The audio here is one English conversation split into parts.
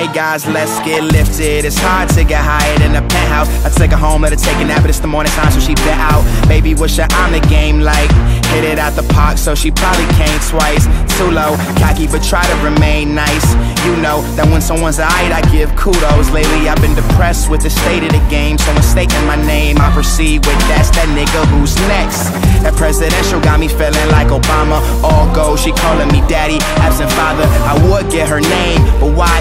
Hey guys, let's get lifted. It's hard to get higher than a penthouse. I took her home, let her take a nap, but it's the morning time, so she bet out. Baby, wish her on the game like hit it out the park, so she probably came twice. Too low, cocky, but try to remain nice. You know that when someone's alright, I give kudos. Lately, I've been depressed with the state of the game, so stating my name, I proceed with that's that nigga who's next. That presidential got me feeling like Obama. All gold, she calling me daddy, absent father. I would get her name, but why?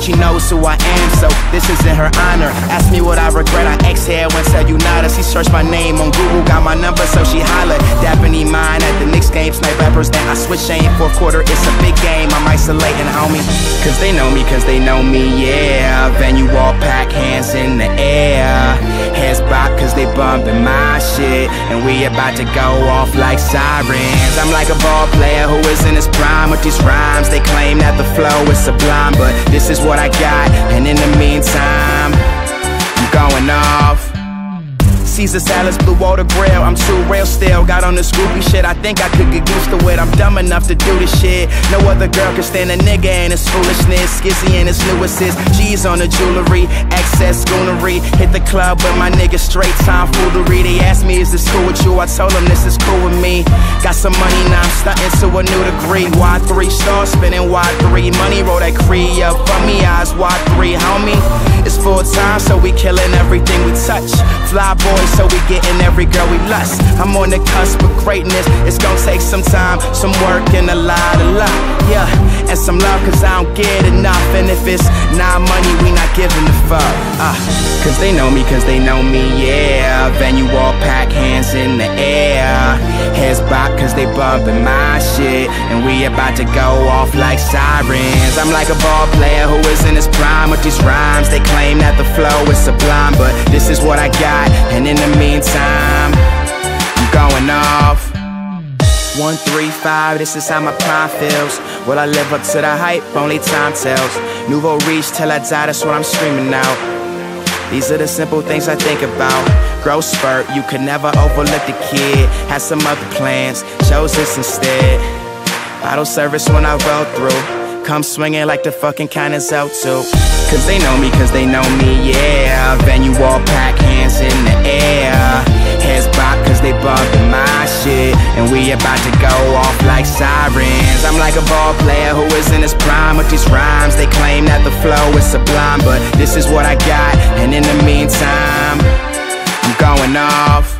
She knows who I am, so this is in her honor. Ask me what I regret, I exhale when said Unita. She searched my name on Google, got my number, so she hollered. Daphne mine at the Knicks game, snipe rappers that I switch aim. Fourth quarter, it's a big game, I'm isolating, homie. Cause they know me, cause they know me, yeah. Venue all pack, hands in the air. Heads back, cause they bumping my shit. And we about to go off like sirens. I'm like a ball player who is in his prime with these sublime, but this is what I got. And in the meantime, I'm going off. Caesar salads, blue water grill. I'm too real still. On this groupie shit. I think I could get used to it. I'm dumb enough to do this shit. No other girl can stand a nigga and his foolishness. Skizzy and his new assist. G's on the jewelry. Excess schoonery. Hit the club with my niggas straight time foolery. They asked me, is this cool with you? I told them this is cool with me. Got some money now, I'm stunting to a new degree. Y3 star spinning Y3. Money roll that cree up for me. Eyes Y3, homie. It's full time, so we killing everything we touch. Fly boys, so we getting every girl we lust. I'm on the cusp of greatness. It's gonna take some time, some work, and a lot, of lot. Yeah, and some love, cause I don't get enough. And if it's not money, we not giving a fuck. Uh, cause they know me, cause they know me, yeah. Venue all pack, hands in. Heads back, cause they bumping my shit. And we about to go off like sirens. I'm like a ball player who is in his prime with these rhymes. They claim that the flow is sublime, but this is what I got. And in the meantime, I'm going off. 135, this is how my prime feels. Will I live up to the hype? Only time tells. Nouveau riche till I die, that's what I'm screaming out. These are the simple things I think about. Growth spurt, you could never overlook the kid. Had some other plans, chose this instead. Bottle service when I roll through. Come swinging like the fucking kind of out too. Cause they know me, cause they know me, yeah. Venue all pack, hands in the air. And we about to go off like sirens. I'm like a ball player who is in his prime with these rhymes. They claim that the flow is sublime, but this is what I got. And in the meantime, I'm going off.